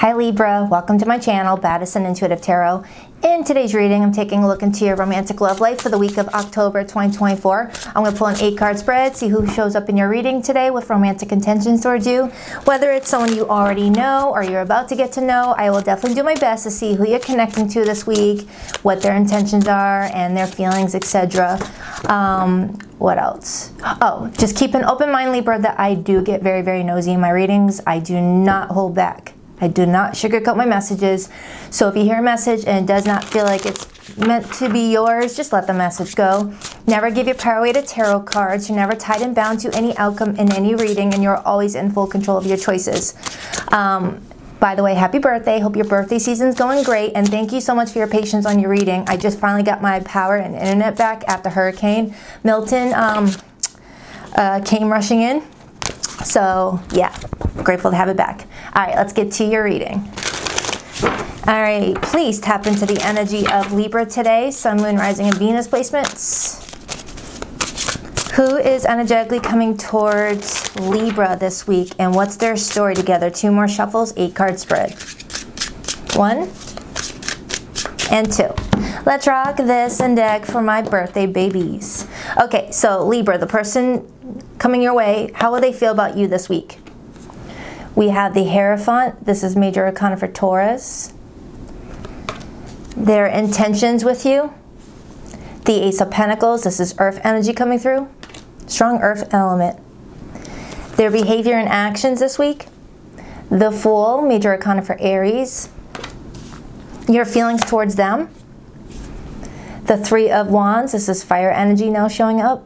Hi Libra, welcome to my channel, Baddison Intuitive Tarot. In today's reading, I'm taking a look into your romantic love life for the week of October 2024. I'm going to pull an eight card spread, see who shows up in your reading today with romantic intentions towards you. Whether it's someone you already know or you're about to get to know, I will definitely do my best to see who you're connecting to this week, what their intentions are, and their feelings, etc. Um, what else? Oh, just keep an open mind, Libra, that I do get very, very nosy in my readings. I do not hold back. I do not sugarcoat my messages. So if you hear a message and it does not feel like it's meant to be yours, just let the message go. Never give your power away to tarot cards. You're never tied and bound to any outcome in any reading, and you're always in full control of your choices. Um, by the way, happy birthday. Hope your birthday season's going great. And thank you so much for your patience on your reading. I just finally got my power and internet back after Hurricane Milton um, uh, came rushing in. So, yeah, grateful to have it back. All right, let's get to your reading. All right, please tap into the energy of Libra today, Sun, Moon, Rising, and Venus placements. Who is energetically coming towards Libra this week, and what's their story together? Two more shuffles, eight card spread. One and two. Let's rock this and deck for my birthday babies. Okay, so Libra, the person coming your way, how will they feel about you this week? We have the Hierophant. This is Major Arcana for Taurus. Their intentions with you. The Ace of Pentacles. This is Earth energy coming through. Strong Earth element. Their behavior and actions this week. The Fool. Major Arcana for Aries. Your feelings towards them. The Three of Wands. This is fire energy now showing up.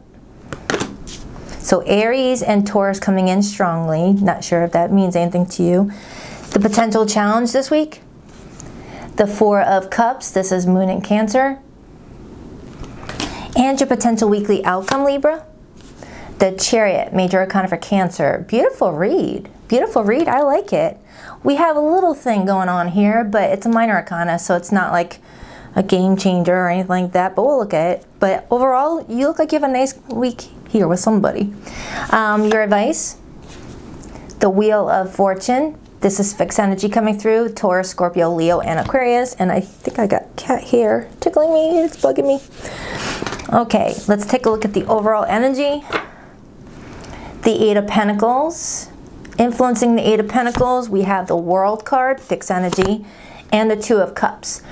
So Aries and Taurus coming in strongly. Not sure if that means anything to you. The potential challenge this week. The Four of Cups. This is Moon and Cancer. And your potential weekly outcome, Libra. The Chariot, Major Arcana for Cancer. Beautiful read. Beautiful read. I like it. We have a little thing going on here, but it's a minor arcana, so it's not like a game changer or anything like that, but we'll look at it. But overall, you look like you have a nice week here with somebody. Um, your advice, the Wheel of Fortune. This is fixed energy coming through, Taurus, Scorpio, Leo, and Aquarius. And I think I got cat hair tickling me, it's bugging me. Okay, let's take a look at the overall energy. The Eight of Pentacles. Influencing the Eight of Pentacles, we have the World card, fixed energy, and the Two of Cups.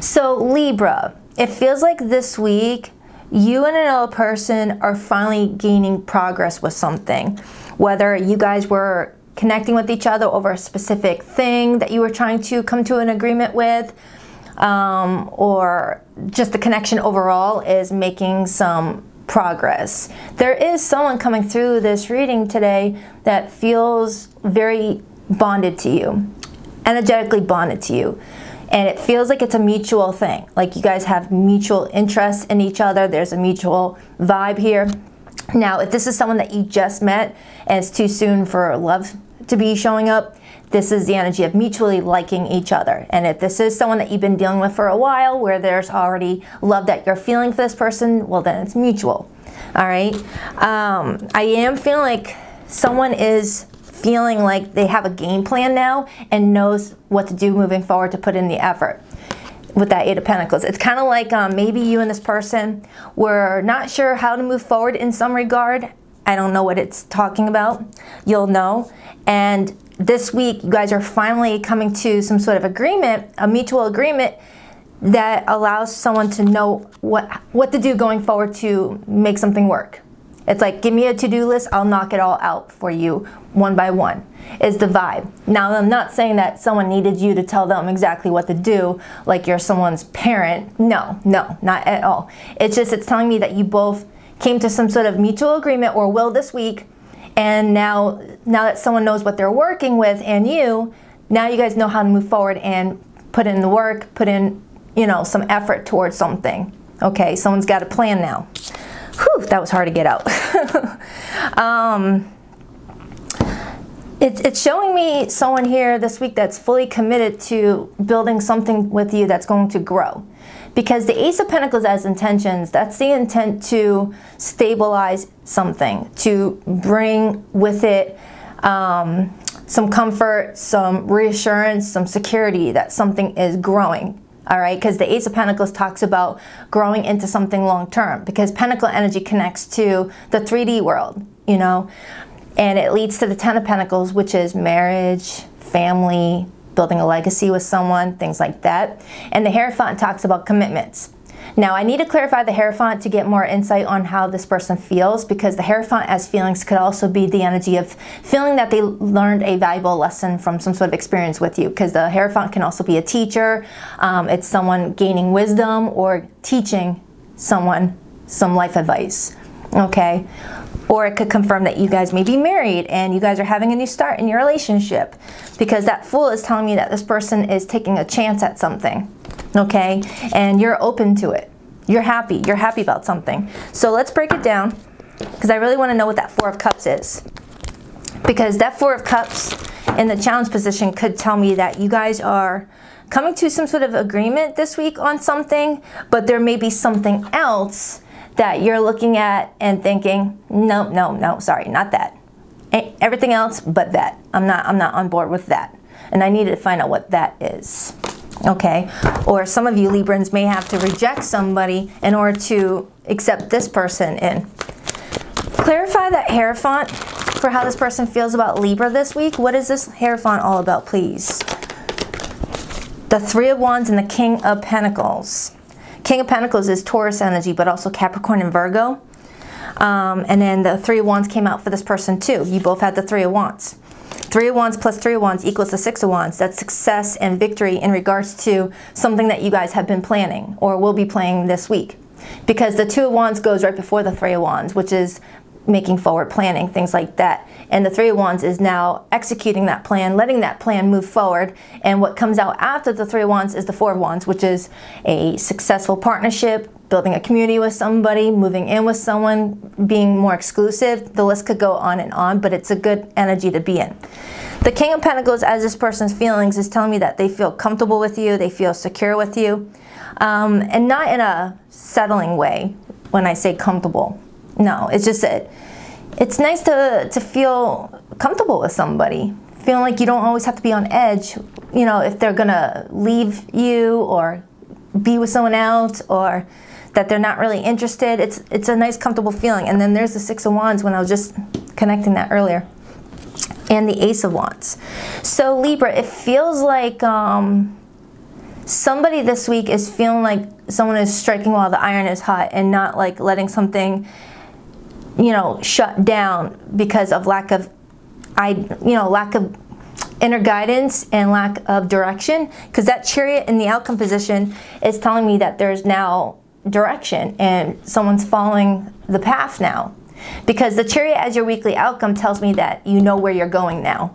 So Libra, it feels like this week you and another person are finally gaining progress with something. Whether you guys were connecting with each other over a specific thing that you were trying to come to an agreement with, um, or just the connection overall is making some progress. There is someone coming through this reading today that feels very bonded to you, energetically bonded to you and it feels like it's a mutual thing. Like you guys have mutual interest in each other. There's a mutual vibe here. Now, if this is someone that you just met and it's too soon for love to be showing up, this is the energy of mutually liking each other. And if this is someone that you've been dealing with for a while, where there's already love that you're feeling for this person, well, then it's mutual. All right. Um, I am feeling like someone is feeling like they have a game plan now and knows what to do moving forward to put in the effort with that Eight of Pentacles. It's kind of like um, maybe you and this person were not sure how to move forward in some regard. I don't know what it's talking about. You'll know. And this week, you guys are finally coming to some sort of agreement, a mutual agreement that allows someone to know what, what to do going forward to make something work. It's like, give me a to-do list, I'll knock it all out for you one by one, is the vibe. Now, I'm not saying that someone needed you to tell them exactly what to do, like you're someone's parent. No, no, not at all. It's just, it's telling me that you both came to some sort of mutual agreement or will this week, and now, now that someone knows what they're working with and you, now you guys know how to move forward and put in the work, put in, you know, some effort towards something. Okay, someone's got a plan now. Whew, that was hard to get out. um, it, it's showing me someone here this week that's fully committed to building something with you that's going to grow. Because the Ace of Pentacles as intentions, that's the intent to stabilize something, to bring with it um, some comfort, some reassurance, some security that something is growing. All right, because the Ace of Pentacles talks about growing into something long term because Pentacle energy connects to the 3D world, you know, and it leads to the Ten of Pentacles, which is marriage, family, building a legacy with someone, things like that. And the Hierophant talks about commitments. Now, I need to clarify the Hierophant to get more insight on how this person feels because the Hierophant as feelings could also be the energy of feeling that they learned a valuable lesson from some sort of experience with you because the Hierophant can also be a teacher. Um, it's someone gaining wisdom or teaching someone some life advice. Okay? Or it could confirm that you guys may be married and you guys are having a new start in your relationship because that Fool is telling me that this person is taking a chance at something okay? And you're open to it. You're happy. You're happy about something. So let's break it down because I really want to know what that Four of Cups is. Because that Four of Cups in the challenge position could tell me that you guys are coming to some sort of agreement this week on something, but there may be something else that you're looking at and thinking, no, no, no, sorry, not that. Everything else but that. I'm not I'm not on board with that. And I need to find out what that is okay? Or some of you Librans may have to reject somebody in order to accept this person in. Clarify that Hierophant for how this person feels about Libra this week. What is this Hierophant all about, please? The Three of Wands and the King of Pentacles. King of Pentacles is Taurus energy, but also Capricorn and Virgo. Um, and then the Three of Wands came out for this person too. You both had the Three of Wands. Three of Wands plus Three of Wands equals the Six of Wands. That's success and victory in regards to something that you guys have been planning or will be planning this week. Because the Two of Wands goes right before the Three of Wands, which is making forward planning, things like that. And the Three of Wands is now executing that plan, letting that plan move forward. And what comes out after the Three of Wands is the Four of Wands, which is a successful partnership, building a community with somebody, moving in with someone, being more exclusive. The list could go on and on, but it's a good energy to be in. The King of Pentacles, as this person's feelings, is telling me that they feel comfortable with you, they feel secure with you, um, and not in a settling way when I say comfortable. No, it's just that it's nice to, to feel comfortable with somebody, feeling like you don't always have to be on edge, you know, if they're gonna leave you or be with someone else or that they're not really interested. It's, it's a nice, comfortable feeling. And then there's the Six of Wands when I was just connecting that earlier. And the Ace of Wands. So Libra, it feels like um, somebody this week is feeling like someone is striking while the iron is hot and not like letting something, you know, shut down because of lack of, I, you know, lack of inner guidance and lack of direction because that chariot in the outcome position is telling me that there's now direction and someone's following the path now. Because the chariot as your weekly outcome tells me that you know where you're going now.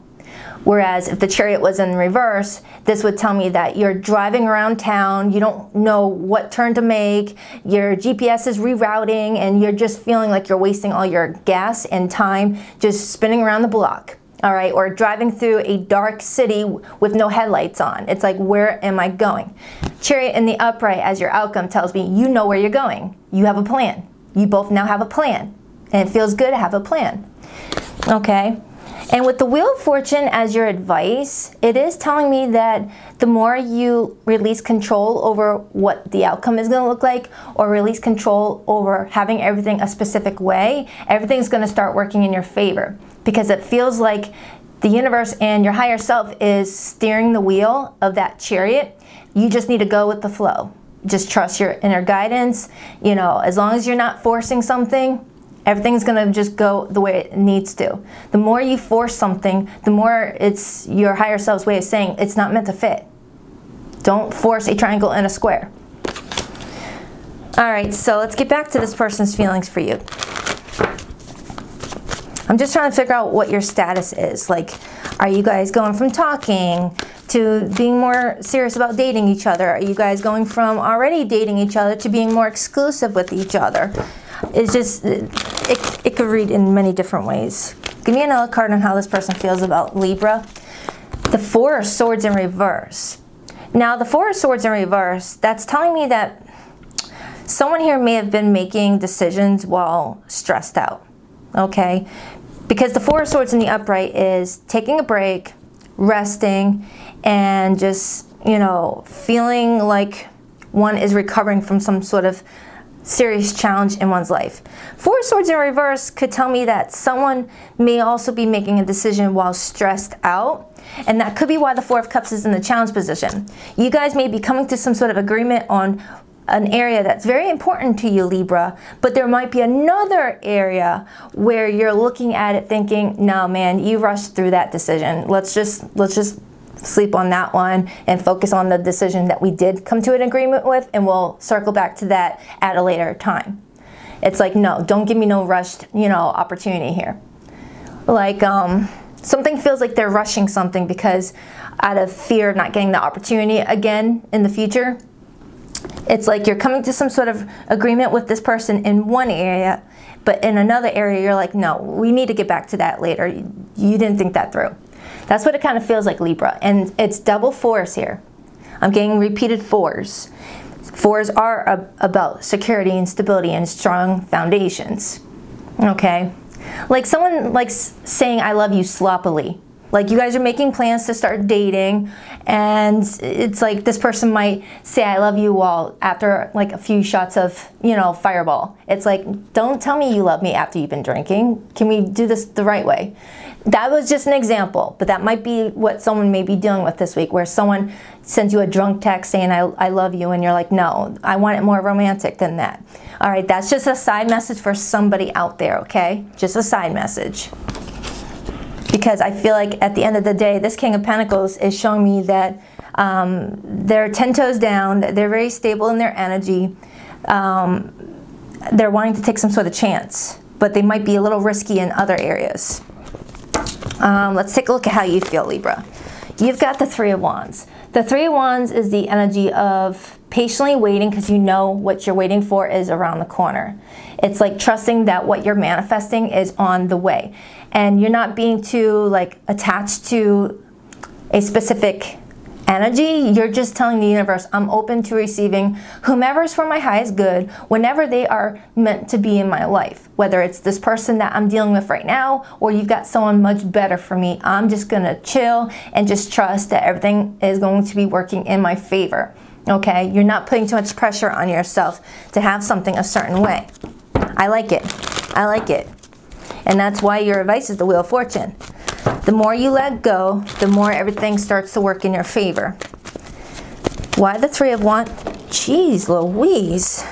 Whereas if the chariot was in reverse, this would tell me that you're driving around town, you don't know what turn to make, your GPS is rerouting, and you're just feeling like you're wasting all your gas and time just spinning around the block all right, or driving through a dark city with no headlights on. It's like, where am I going? Chariot in the upright as your outcome tells me you know where you're going. You have a plan. You both now have a plan. And it feels good to have a plan. Okay? And with the Wheel of Fortune as your advice, it is telling me that the more you release control over what the outcome is going to look like, or release control over having everything a specific way, everything's going to start working in your favor because it feels like the universe and your higher self is steering the wheel of that chariot. You just need to go with the flow. Just trust your inner guidance. You know, as long as you're not forcing something, everything's gonna just go the way it needs to. The more you force something, the more it's your higher self's way of saying it's not meant to fit. Don't force a triangle in a square. All right, so let's get back to this person's feelings for you. I'm just trying to figure out what your status is. Like, are you guys going from talking to being more serious about dating each other? Are you guys going from already dating each other to being more exclusive with each other? It's just, it, it could read in many different ways. Give me another card on how this person feels about Libra. The Four of Swords in reverse. Now, the Four of Swords in reverse, that's telling me that someone here may have been making decisions while stressed out okay? because the Four of Swords in the upright is taking a break, resting, and just, you know, feeling like one is recovering from some sort of serious challenge in one's life. Four Swords in reverse could tell me that someone may also be making a decision while stressed out. And that could be why the Four of Cups is in the challenge position. You guys may be coming to some sort of agreement on an area that's very important to you, Libra, but there might be another area where you're looking at it thinking, no man, you rushed through that decision. Let's just, let's just sleep on that one and focus on the decision that we did come to an agreement with and we'll circle back to that at a later time. It's like, no, don't give me no rushed, you know, opportunity here. Like, um, something feels like they're rushing something because out of fear of not getting the opportunity again in the future. It's like you're coming to some sort of agreement with this person in one area, but in another area, you're like, no, we need to get back to that later. You didn't think that through. That's what it kind of feels like Libra. And it's double fours here. I'm getting repeated fours. Fours are about security and stability and strong foundations. Okay? Like someone likes saying I love you sloppily. Like you guys are making plans to start dating and it's like this person might say I love you all after like a few shots of, you know, fireball. It's like don't tell me you love me after you've been drinking. Can we do this the right way? That was just an example, but that might be what someone may be dealing with this week where someone sends you a drunk text saying I, I love you and you're like no, I want it more romantic than that. All right, that's just a side message for somebody out there, okay? Just a side message because I feel like at the end of the day, this King of Pentacles is showing me that um, they're 10 toes down, they're very stable in their energy, um, they're wanting to take some sort of chance, but they might be a little risky in other areas. Um, let's take a look at how you feel, Libra. You've got the Three of Wands. The Three of Wands is the energy of patiently waiting because you know what you're waiting for is around the corner. It's like trusting that what you're manifesting is on the way and you're not being too like attached to a specific energy, you're just telling the universe, I'm open to receiving whomever's for my highest good whenever they are meant to be in my life. Whether it's this person that I'm dealing with right now or you've got someone much better for me, I'm just gonna chill and just trust that everything is going to be working in my favor. Okay, you're not putting too much pressure on yourself to have something a certain way. I like it. I like it. And that's why your advice is the Wheel of Fortune. The more you let go, the more everything starts to work in your favor. Why the Three of Wands? Jeez Louise.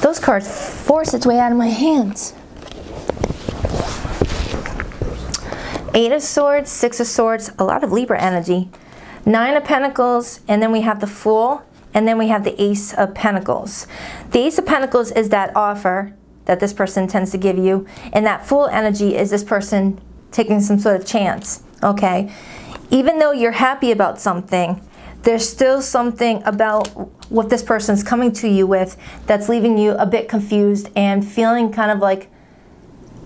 Those cards force its way out of my hands. Eight of Swords, Six of Swords, a lot of Libra energy. Nine of Pentacles, and then we have the Fool, and then we have the Ace of Pentacles. The Ace of Pentacles is that offer that this person tends to give you. And that Fool energy is this person taking some sort of chance, okay? Even though you're happy about something, there's still something about what this person's coming to you with that's leaving you a bit confused and feeling kind of like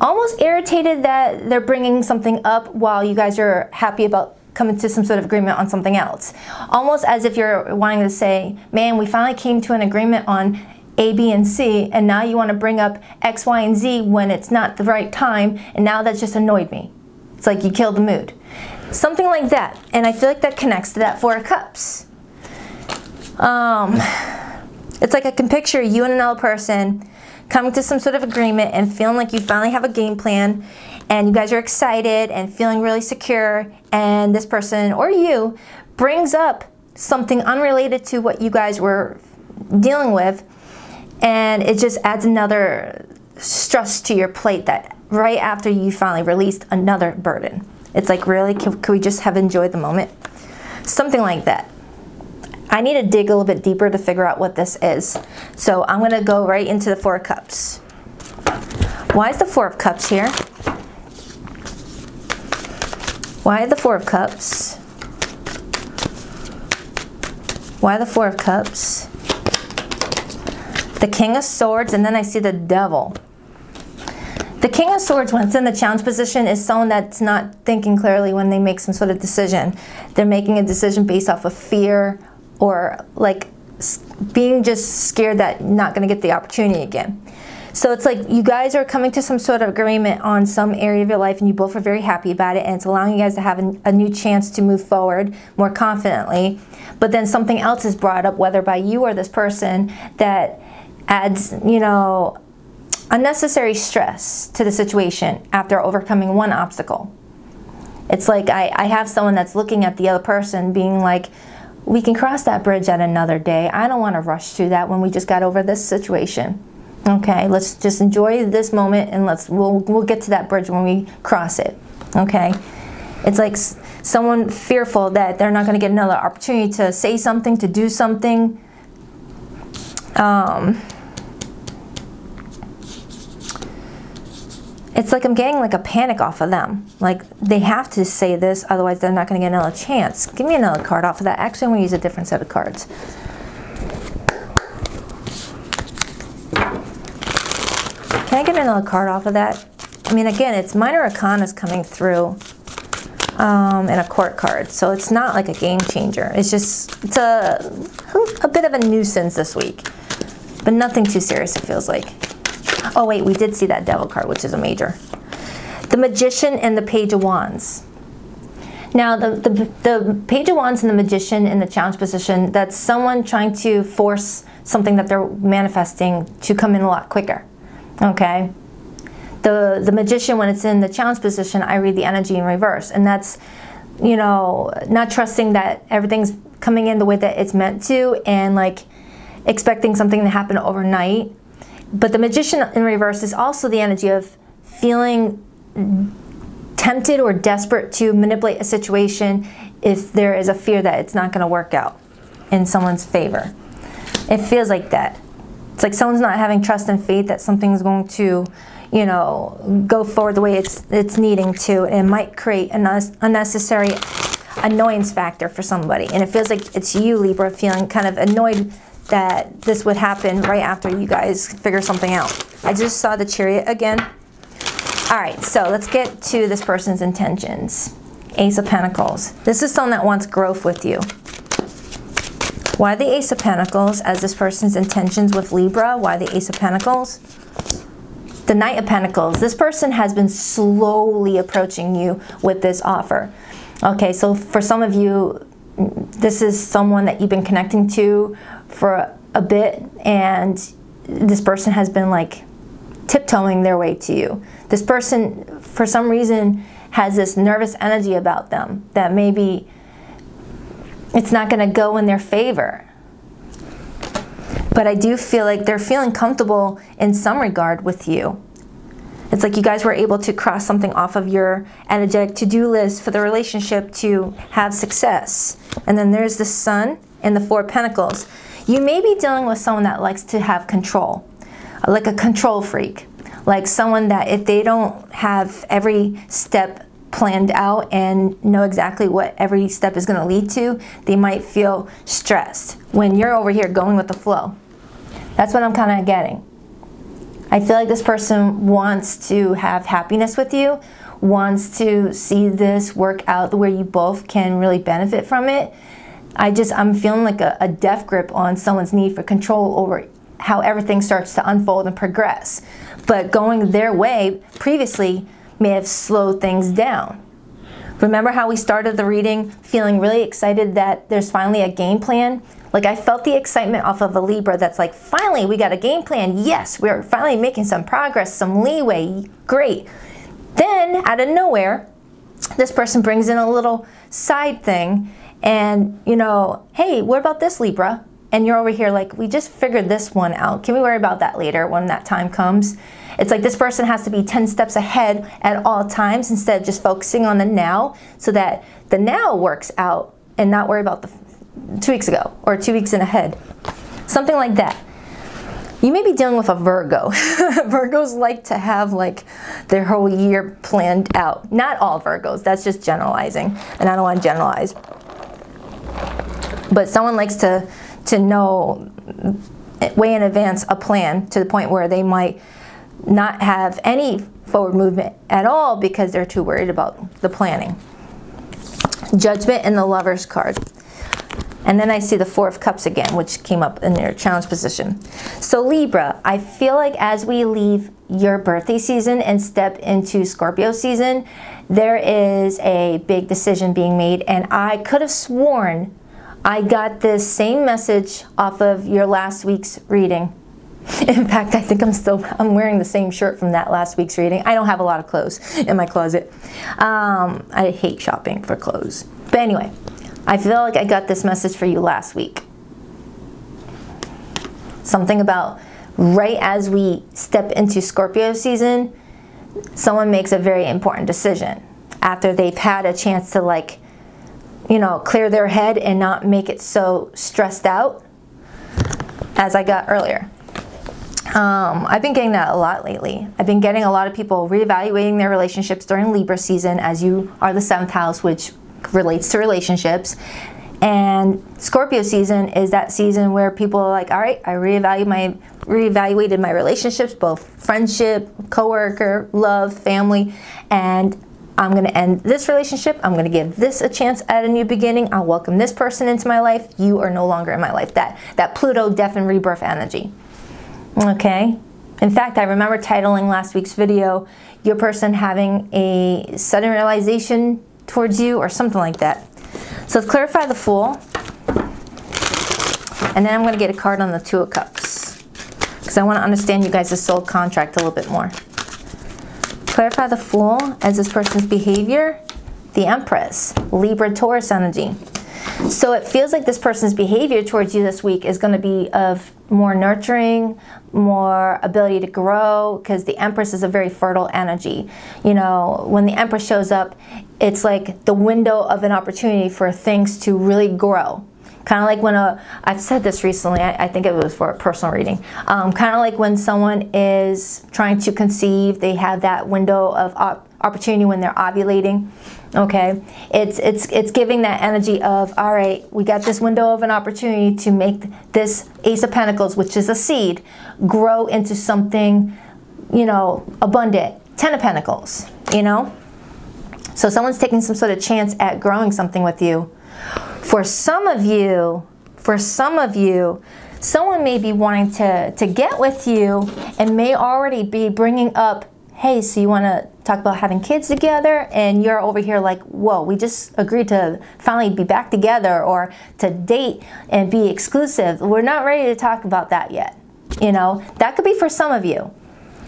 almost irritated that they're bringing something up while you guys are happy about coming to some sort of agreement on something else. Almost as if you're wanting to say, man, we finally came to an agreement on a, B, and C, and now you want to bring up X, Y, and Z when it's not the right time, and now that's just annoyed me. It's like you killed the mood. Something like that. And I feel like that connects to that Four of Cups. Um, it's like I can picture you and another person coming to some sort of agreement and feeling like you finally have a game plan and you guys are excited and feeling really secure and this person or you brings up something unrelated to what you guys were dealing with and it just adds another stress to your plate that right after you finally released another burden. It's like, really, can, can we just have enjoyed the moment? Something like that. I need to dig a little bit deeper to figure out what this is. So I'm gonna go right into the Four of Cups. Why is the Four of Cups here? Why the Four of Cups? Why the Four of Cups? The King of Swords, and then I see the Devil. The King of Swords, when it's in the challenge position, is someone that's not thinking clearly when they make some sort of decision. They're making a decision based off of fear or like being just scared that not going to get the opportunity again. So it's like you guys are coming to some sort of agreement on some area of your life and you both are very happy about it and it's allowing you guys to have a, a new chance to move forward more confidently. But then something else is brought up, whether by you or this person, that adds, you know, unnecessary stress to the situation after overcoming one obstacle. It's like I, I have someone that's looking at the other person being like, we can cross that bridge at another day. I don't want to rush through that when we just got over this situation. Okay, let's just enjoy this moment and let's we'll we'll get to that bridge when we cross it. Okay? It's like someone fearful that they're not going to get another opportunity to say something, to do something. Um, it's like I'm getting like a panic off of them. Like they have to say this, otherwise they're not going to get another chance. Give me another card off of that. Actually, I'm going to use a different set of cards. Can I get another card off of that? I mean, again, it's minor arcanas coming through um, and a court card. So it's not like a game changer. It's just, it's a, a bit of a nuisance this week. But nothing too serious, it feels like. Oh wait, we did see that devil card, which is a major. The Magician and the Page of Wands. Now, the, the, the Page of Wands and the Magician in the challenge position, that's someone trying to force something that they're manifesting to come in a lot quicker okay? The, the magician, when it's in the challenge position, I read the energy in reverse. And that's, you know, not trusting that everything's coming in the way that it's meant to and like expecting something to happen overnight. But the magician in reverse is also the energy of feeling tempted or desperate to manipulate a situation if there is a fear that it's not going to work out in someone's favor. It feels like that. It's like someone's not having trust and faith that something's going to, you know, go forward the way it's it's needing to, and it might create an unnecessary annoyance factor for somebody. And it feels like it's you, Libra, feeling kind of annoyed that this would happen right after you guys figure something out. I just saw the chariot again. All right, so let's get to this person's intentions. Ace of Pentacles. This is someone that wants growth with you. Why the Ace of Pentacles as this person's intentions with Libra? Why the Ace of Pentacles? The Knight of Pentacles. This person has been slowly approaching you with this offer. Okay, so for some of you, this is someone that you've been connecting to for a bit and this person has been like tiptoeing their way to you. This person, for some reason, has this nervous energy about them that maybe it's not going to go in their favor. But I do feel like they're feeling comfortable in some regard with you. It's like you guys were able to cross something off of your energetic to-do list for the relationship to have success. And then there's the sun and the four pentacles. You may be dealing with someone that likes to have control, like a control freak, like someone that if they don't have every step planned out and know exactly what every step is going to lead to, they might feel stressed when you're over here going with the flow. That's what I'm kind of getting. I feel like this person wants to have happiness with you, wants to see this work out where you both can really benefit from it. I just, I'm feeling like a, a death grip on someone's need for control over how everything starts to unfold and progress. But going their way previously may have slowed things down. Remember how we started the reading feeling really excited that there's finally a game plan? Like I felt the excitement off of a Libra that's like, finally we got a game plan. Yes, we're finally making some progress, some leeway. Great. Then out of nowhere, this person brings in a little side thing and, you know, hey, what about this Libra? And you're over here like, we just figured this one out. Can we worry about that later when that time comes? It's like this person has to be 10 steps ahead at all times instead of just focusing on the now so that the now works out and not worry about the two weeks ago or two weeks in ahead. Something like that. You may be dealing with a Virgo. Virgos like to have like their whole year planned out. Not all Virgos, that's just generalizing, and I don't want to generalize. But someone likes to, to know way in advance a plan to the point where they might not have any forward movement at all because they're too worried about the planning. Judgment and the Lover's card. And then I see the Four of Cups again, which came up in your challenge position. So Libra, I feel like as we leave your birthday season and step into Scorpio season, there is a big decision being made. And I could have sworn I got this same message off of your last week's reading. In fact, I think I'm still I'm wearing the same shirt from that last week's reading. I don't have a lot of clothes in my closet. Um, I hate shopping for clothes. But anyway, I feel like I got this message for you last week. Something about right as we step into Scorpio season, someone makes a very important decision after they've had a chance to like, you know, clear their head and not make it so stressed out as I got earlier. Um, I've been getting that a lot lately. I've been getting a lot of people reevaluating their relationships during Libra season as you are the seventh house, which relates to relationships. And Scorpio season is that season where people are like, all right, I reevaluate my reevaluated my relationships, both friendship, coworker, love, family, and I'm going to end this relationship. I'm going to give this a chance at a new beginning. I'll welcome this person into my life. You are no longer in my life. That that Pluto death and rebirth energy. Okay? In fact, I remember titling last week's video, your person having a sudden realization towards you or something like that. So let's clarify the Fool. And then I'm going to get a card on the Two of Cups. Because I want to understand you guys' soul contract a little bit more. Clarify the Fool as this person's behavior. The Empress, Libra Taurus energy. So it feels like this person's behavior towards you this week is going to be of more nurturing, more ability to grow, because the Empress is a very fertile energy. You know, when the Empress shows up, it's like the window of an opportunity for things to really grow. Kind of like when a, I've said this recently, I, I think it was for a personal reading. Um, kind of like when someone is trying to conceive, they have that window of op opportunity when they're ovulating okay? It's it's it's giving that energy of all right we got this window of an opportunity to make this ace of pentacles which is a seed grow into something you know abundant. Ten of pentacles you know? So someone's taking some sort of chance at growing something with you for some of you for some of you someone may be wanting to to get with you and may already be bringing up hey, so you want to talk about having kids together? And you're over here like, whoa, we just agreed to finally be back together or to date and be exclusive. We're not ready to talk about that yet. You know, that could be for some of you.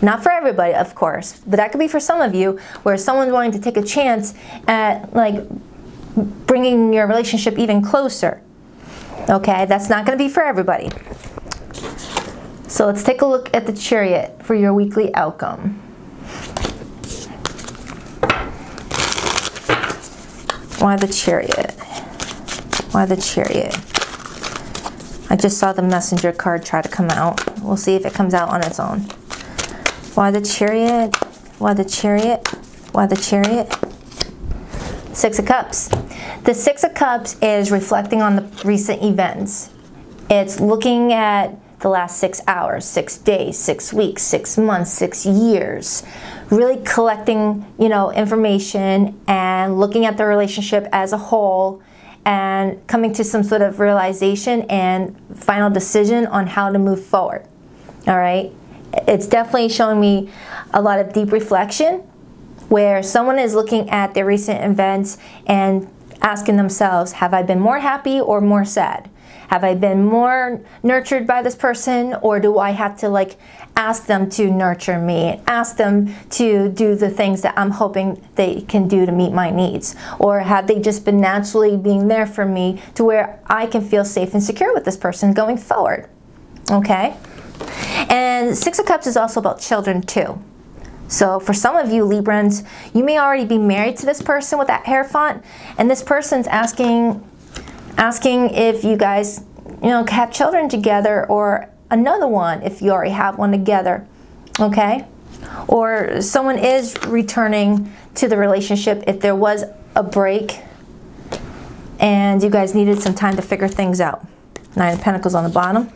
Not for everybody, of course, but that could be for some of you where someone's wanting to take a chance at like bringing your relationship even closer. Okay, that's not going to be for everybody. So let's take a look at the chariot for your weekly outcome. Why the chariot? Why the chariot? I just saw the messenger card try to come out. We'll see if it comes out on its own. Why the chariot? Why the chariot? Why the chariot? Six of Cups. The Six of Cups is reflecting on the recent events. It's looking at the last six hours, six days, six weeks, six months, six years. Really collecting, you know, information and looking at the relationship as a whole and coming to some sort of realization and final decision on how to move forward. All right? It's definitely showing me a lot of deep reflection where someone is looking at their recent events and asking themselves, have I been more happy or more sad? Have I been more nurtured by this person or do I have to like ask them to nurture me, ask them to do the things that I'm hoping they can do to meet my needs? Or have they just been naturally being there for me to where I can feel safe and secure with this person going forward? Okay? And Six of Cups is also about children too. So for some of you Librans, you may already be married to this person with that Hierophant, and this person's asking asking if you guys, you know, have children together or another one if you already have one together, okay? Or someone is returning to the relationship if there was a break and you guys needed some time to figure things out. Nine of Pentacles on the bottom.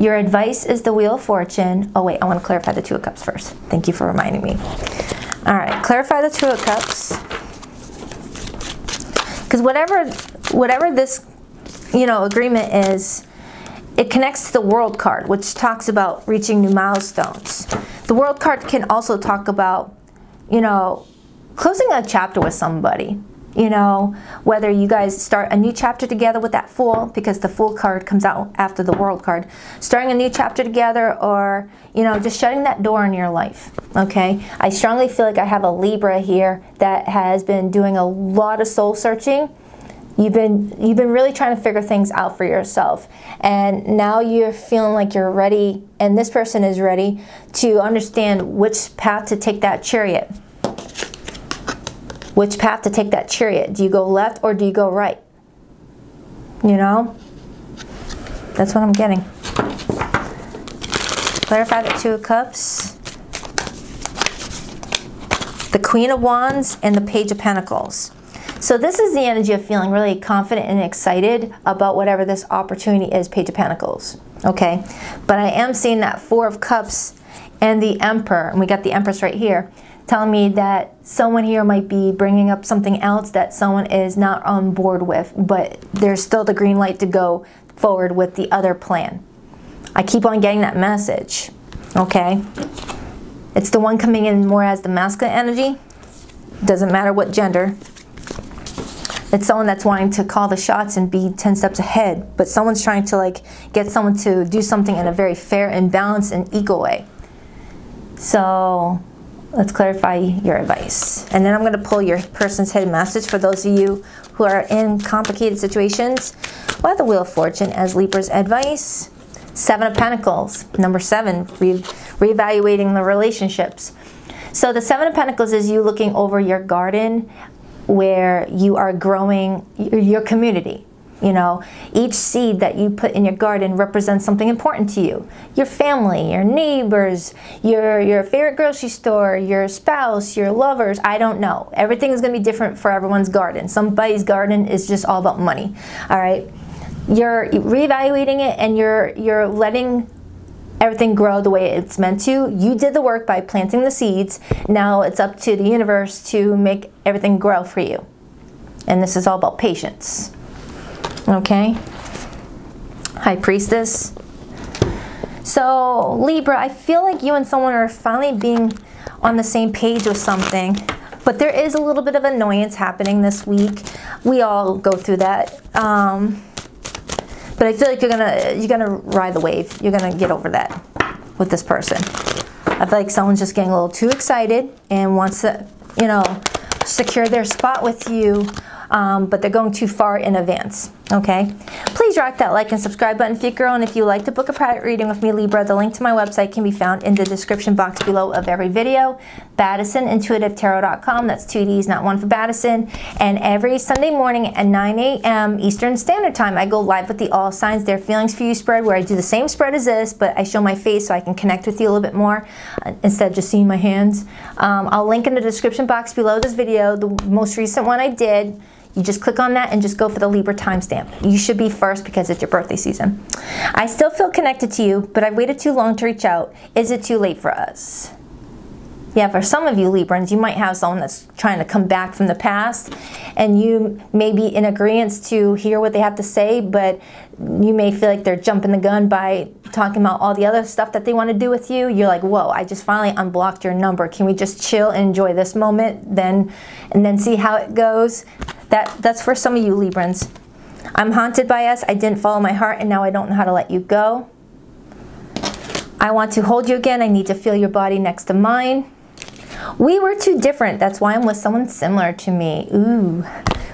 Your advice is the Wheel of Fortune. Oh wait, I want to clarify the Two of Cups first. Thank you for reminding me. All right, clarify the Two of Cups. Because whatever whatever this you know, agreement is it connects to the world card, which talks about reaching new milestones. The world card can also talk about, you know, closing a chapter with somebody. You know, whether you guys start a new chapter together with that Fool, because the Fool card comes out after the World card, starting a new chapter together, or, you know, just shutting that door in your life. Okay? I strongly feel like I have a Libra here that has been doing a lot of soul searching You've been you've been really trying to figure things out for yourself. And now you're feeling like you're ready and this person is ready to understand which path to take that chariot. Which path to take that chariot? Do you go left or do you go right? You know? That's what I'm getting. Clarify the Two of Cups, the Queen of Wands, and the Page of Pentacles. So this is the energy of feeling really confident and excited about whatever this opportunity is, Page of Pentacles. Okay, but I am seeing that Four of Cups and the Emperor, and we got the Empress right here, telling me that someone here might be bringing up something else that someone is not on board with, but there's still the green light to go forward with the other plan. I keep on getting that message, okay? It's the one coming in more as the masculine energy. Doesn't matter what gender. It's someone that's wanting to call the shots and be 10 steps ahead, but someone's trying to like get someone to do something in a very fair and balanced and equal way. So let's clarify your advice. And then I'm going to pull your person's hidden message for those of you who are in complicated situations. What the Wheel of Fortune as Libra's advice. Seven of Pentacles, number seven, re reevaluating the relationships. So the Seven of Pentacles is you looking over your garden where you are growing your community. You know, each seed that you put in your garden represents something important to you. Your family, your neighbors, your your favorite grocery store, your spouse, your lovers, I don't know. Everything is going to be different for everyone's garden. Somebody's garden is just all about money. All right? You're reevaluating it and you're you're letting everything grow the way it's meant to. You did the work by planting the seeds. Now it's up to the universe to make everything grow for you. And this is all about patience. Okay? High Priestess. So, Libra, I feel like you and someone are finally being on the same page with something. But there is a little bit of annoyance happening this week. We all go through that. Um, but I feel like you're gonna you're gonna ride the wave. You're gonna get over that with this person. I feel like someone's just getting a little too excited and wants to, you know, secure their spot with you um, but they're going too far in advance. Okay? Please rock that like and subscribe button if you're girl, and if you like to book a private reading with me, Libra, the link to my website can be found in the description box below of every video. BaddisonIntuitiveTarot.com. That's two D's, not one for Baddison. And every Sunday morning at 9 a.m. Eastern Standard Time, I go live with the All Signs Their Feelings for You spread, where I do the same spread as this, but I show my face so I can connect with you a little bit more uh, instead of just seeing my hands. Um, I'll link in the description box below this video, the most recent one I did. You just click on that and just go for the Libra timestamp. You should be first because it's your birthday season. I still feel connected to you, but I waited too long to reach out. Is it too late for us? Yeah, for some of you Librans, you might have someone that's trying to come back from the past and you may be in agreement to hear what they have to say, but you may feel like they're jumping the gun by talking about all the other stuff that they want to do with you. You're like, whoa, I just finally unblocked your number. Can we just chill and enjoy this moment then and then see how it goes? That, that's for some of you Librans. I'm haunted by us. I didn't follow my heart and now I don't know how to let you go. I want to hold you again. I need to feel your body next to mine. We were too different. That's why I'm with someone similar to me. Ooh.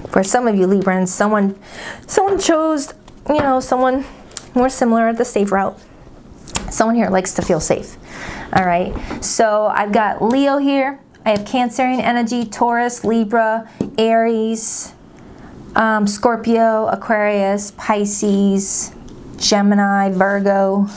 For some of you Librans, someone someone chose, you know, someone more similar the safe route. Someone here likes to feel safe. All right. So I've got Leo here. I have Cancerian energy, Taurus, Libra, Aries, um, Scorpio, Aquarius, Pisces, Gemini, Virgo,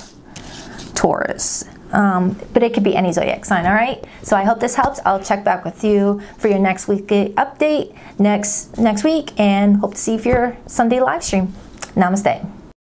Taurus. Um, but it could be any zodiac sign, all right? So I hope this helps. I'll check back with you for your next weekly update next next week and hope to see you for your Sunday live stream. Namaste.